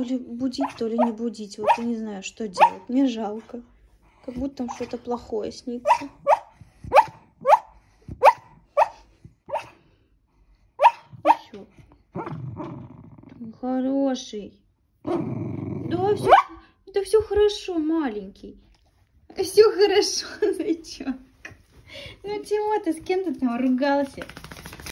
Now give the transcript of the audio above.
то ли будить, то ли не будить. Вот я не знаю, что делать. Мне жалко. Как будто там что-то плохое снится. Все. Хороший. Да, все, да все хорошо, маленький. Все хорошо, зайчонок. Ну чего ты, с кем ты там ругался?